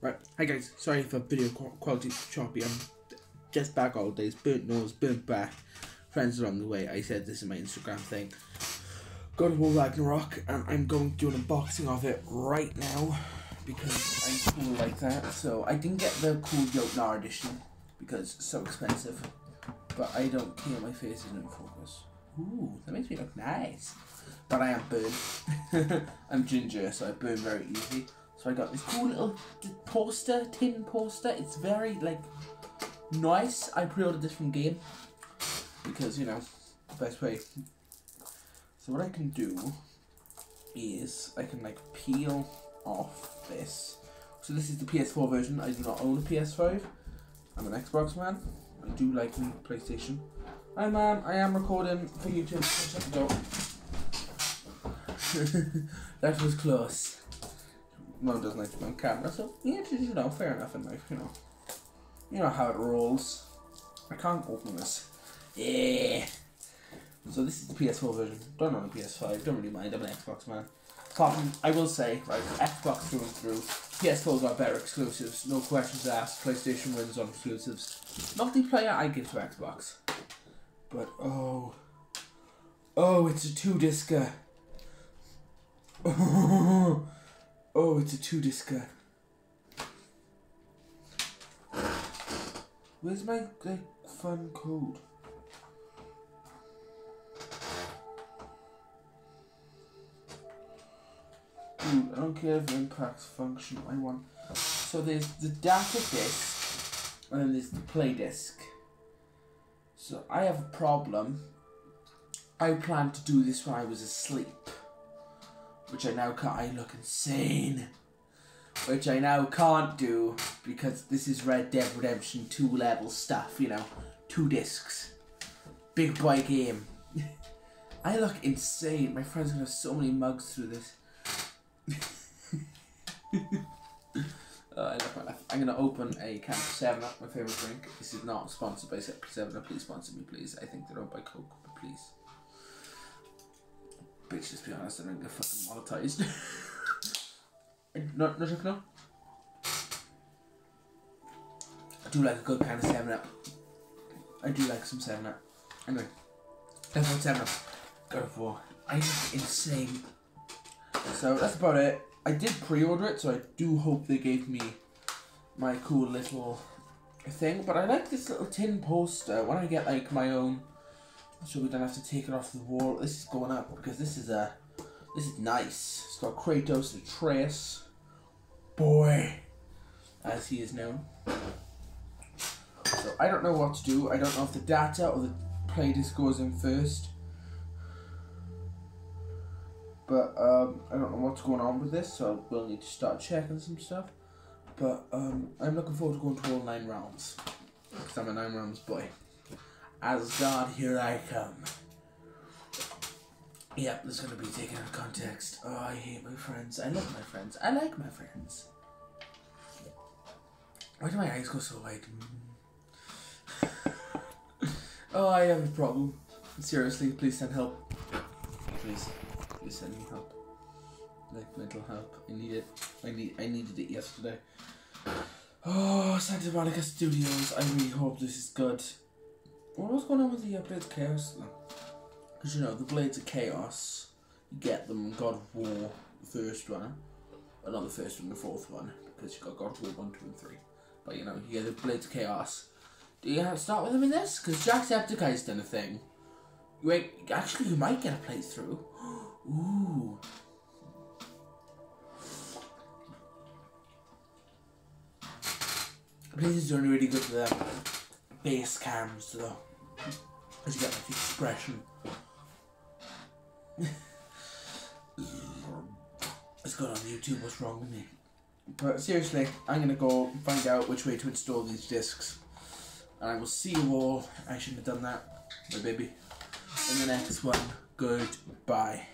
Right, hi guys, sorry for video quality choppy. I'm just back all days, burnt nose, burnt back, friends along the way. I said this is my Instagram thing. God of War Ragnarok, and I'm going to do an unboxing of it right now because I feel like that. So I didn't get the cool Jotnar edition because it's so expensive, but I don't care. My face isn't in focus. Ooh, that makes me look nice. But I am burned. I'm ginger, so I burn very easy. I got this cool little poster, tin poster. It's very like nice. I pre-ordered this from Game because you know the best way. So what I can do is I can like peel off this. So this is the PS4 version. I do not own a PS5. I'm an Xbox man. I do like the PlayStation. Hi man, I am recording for YouTube. That was close. Mom doesn't like to be on camera, so yeah, you know, fair enough in life, you know. You know how it rolls. I can't open this. Yeah. So this is the PS4 version. Don't own a PS5. Don't really mind. I'm an Xbox man. I will say, right, Xbox through and through. PS4 got better exclusives. No questions asked. PlayStation wins on exclusives. Multiplayer, I give to Xbox. But oh, oh, it's a two discer. Oh, uh, Oh, it's a two discer. Uh. Where's my uh, like fun code? Ooh, I don't care if impacts function. I want. So there's the data disk, and then there's the play disk. So I have a problem. I planned to do this when I was asleep which I now can't. I look insane. Which I now can't do because this is Red Dead Redemption 2 level stuff, you know. Two discs. Big boy game. I look insane. My friend's gonna have so many mugs through this. uh, I'm gonna open a can of 7 Up, my favourite drink. This is not sponsored by 7 Up. Please sponsor me, please. I think they're owned by Coke, but please bitch, let's be honest, I don't get fucking monetized. no, no, no. I do like a good kind of 7 Up. I do like some 7 Up. Anyway, that's what 7 Up. God for. I am insane. So that's about it. I did pre order it, so I do hope they gave me my cool little thing. But I like this little tin poster when I get like my own so we don't have to take it off the wall. This is going up because this is a this is nice. It's got Kratos the Atreus. Boy as he is known. So I don't know what to do. I don't know if the data or the play disc goes in first. But um, I don't know what's going on with this, so we'll need to start checking some stuff. But um, I'm looking forward to going to all nine rounds. Because I'm a nine rounds boy. Asgard, here I come. Yep, this is gonna be taken out of context. Oh, I hate my friends. I love my friends. I like my friends. Why do my eyes go so white? oh, I have a problem. Seriously, please send help. Please, please send me help. Like mental help. I need it. I need. I needed it yesterday. Oh, Santa Monica Studios. I really hope this is good. What was going on with the uh, Blades of Chaos Because you know, the Blades of Chaos, you get them in God of War, the first one. Well, not the first one, the fourth one. Because you got God of War 1, 2, and 3. But you know, you get the Blades of Chaos. Do you have to start with them in this? Because Jacksepticeye's done a thing. Wait, actually, you might get a playthrough. Ooh. This is only really good for the base cams though. As you get the expression. it's gone on YouTube, what's wrong with me? But seriously, I'm gonna go find out which way to install these discs. And I will see you all. I shouldn't have done that, my baby. In the next one. Goodbye.